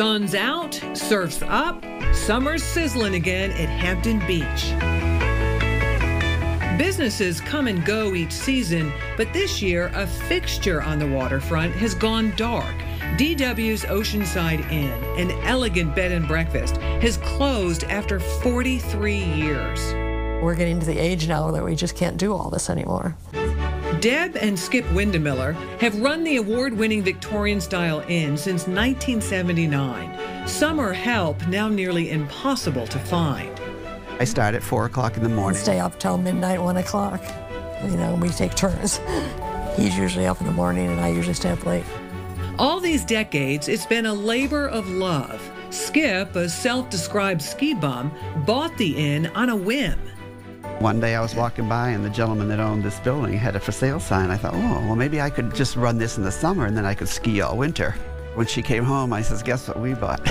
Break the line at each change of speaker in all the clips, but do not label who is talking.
Sun's out, surf's up, summer's sizzling again at Hampton Beach. Businesses come and go each season, but this year a fixture on the waterfront has gone dark. DW's Oceanside Inn, an elegant bed and breakfast, has closed after 43 years.
We're getting to the age now that we just can't do all this anymore.
Deb and Skip Windemiller have run the award winning Victorian style inn since 1979. Summer help now nearly impossible to find.
I start at 4 o'clock in the morning.
Stay up till midnight, 1 o'clock. You know, we take turns. He's usually up in the morning and I usually stay up late.
All these decades, it's been a labor of love. Skip, a self described ski bum, bought the inn on a whim.
One day I was walking by and the gentleman that owned this building had a for sale sign. I thought, oh, well, maybe I could just run this in the summer and then I could ski all winter. When she came home, I says, guess what we bought?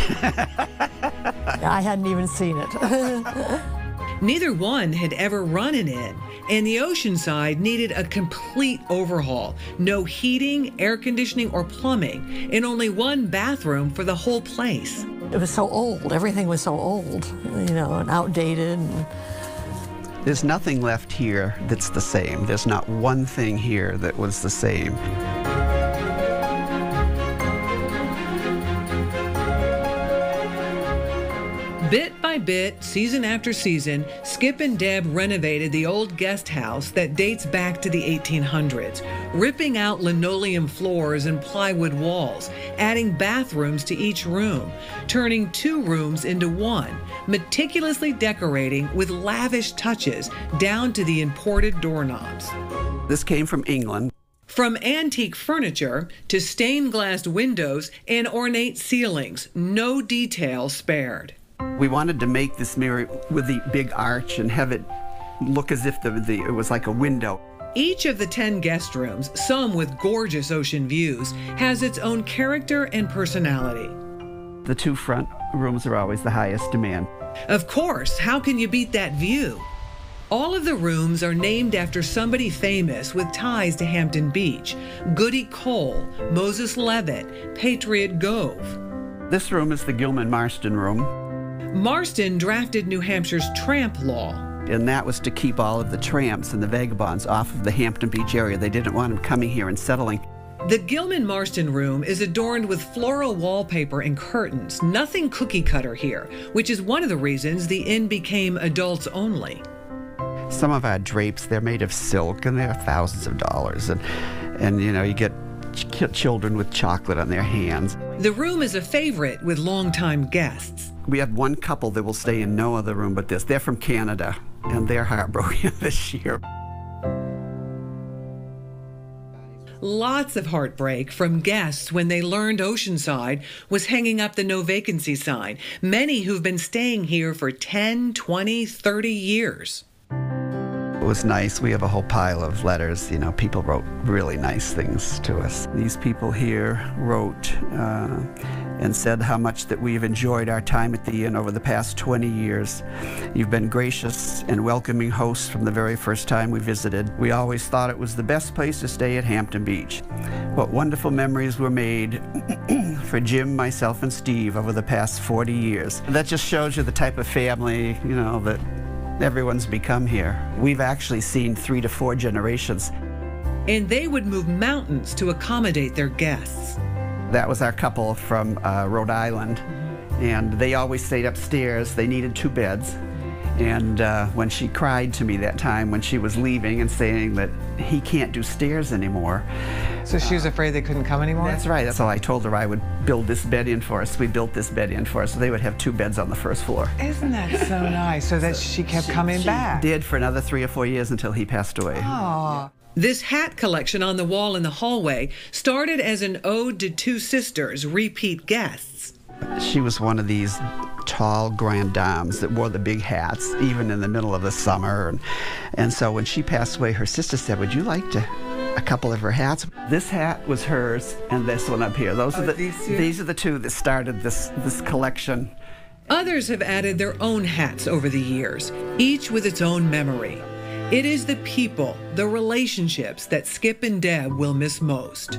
I hadn't even seen it.
Neither one had ever run an inn, and the Oceanside needed a complete overhaul. No heating, air conditioning, or plumbing, and only one bathroom for the whole place.
It was so old. Everything was so old, you know, and outdated. And
There's nothing left here that's the same. There's not one thing here that was the same.
Bit by bit, season after season, Skip and Deb renovated the old guest house that dates back to the 1800s, ripping out linoleum floors and plywood walls, adding bathrooms to each room, turning two rooms into one, meticulously decorating with lavish touches down to the imported doorknobs.
This came from England.
From antique furniture to stained glass windows and ornate ceilings, no detail spared.
We wanted to make this mirror with the big arch and have it look as if the, the, it was like a window.
Each of the 10 guest rooms, some with gorgeous ocean views, has its own character and personality.
The two front rooms are always the highest demand.
Of course, how can you beat that view? All of the rooms are named after somebody famous with ties to Hampton Beach Goody Cole, Moses Levitt, Patriot Gove.
This room is the Gilman Marston room,
Marston drafted New Hampshire's tramp law.
and that was to keep all of the tramps and the vagabonds off of the Hampton Beach area. They didn't want them coming here and settling.
The Gilman Marston room is adorned with floral wallpaper and curtains, nothing cookie cutter here, which is one of the reasons the inn became adults only.
Some of our drapes, they're made of silk and they're thousands of dollars. And, and you know, you get ch- children with chocolate on their hands.
The room is a favorite with longtime guests.
We have one couple that will stay in no other room but this. They're from Canada and they're heartbroken this year.
Lots of heartbreak from guests when they learned Oceanside was hanging up the no vacancy sign. Many who've been staying here for 10, 20, 30 years.
Was nice. We have a whole pile of letters. You know, people wrote really nice things to us. These people here wrote uh, and said how much that we've enjoyed our time at the inn over the past 20 years. You've been gracious and welcoming hosts from the very first time we visited. We always thought it was the best place to stay at Hampton Beach. What wonderful memories were made for Jim, myself, and Steve over the past 40 years. That just shows you the type of family, you know, that everyone's become here. We've actually seen three to four generations.
And they would move mountains to accommodate their guests.
That was our couple from uh, Rhode Island, and they always stayed upstairs. They needed two beds. And uh, when she cried to me that time when she was leaving and saying that he can't do stairs anymore,
So she was afraid they couldn't come anymore?
that's right. So I told her I would build this bed in for us. We built this bed in for us, so they would have two beds on the first floor.
Isn't that so nice? So that she kept coming back.
Did for another three or four years until he passed away.
Aw.
This hat collection on the wall in the hallway started as an ode to two sisters, repeat guests.
She was one of these tall grand dames that wore the big hats, even in the middle of the summer. And, and so when she passed away, her sister said, Would you like to? A couple of her hats. This hat was hers, and this one up here. Those are
Oh,
the
these
these are the two that started this this collection.
Others have added their own hats over the years, each with its own memory. It is the people, the relationships that Skip and Deb will miss most.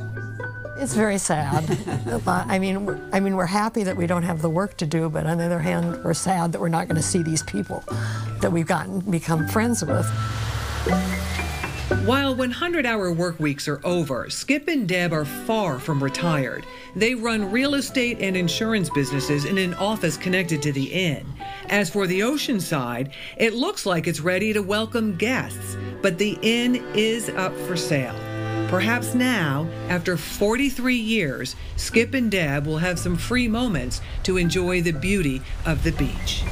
It's very sad. I mean, we're- I mean, we're happy that we don't have the work to do, but on the other hand, we're sad that we're not going to see these people that we've gotten become friends with.
While 100 hour work weeks are over, Skip and Deb are far from retired. They run real estate and insurance businesses in an office connected to the inn. As for the Oceanside, it looks like it's ready to welcome guests, but the inn is up for sale. Perhaps now, after 43 years, Skip and Deb will have some free moments to enjoy the beauty of the beach.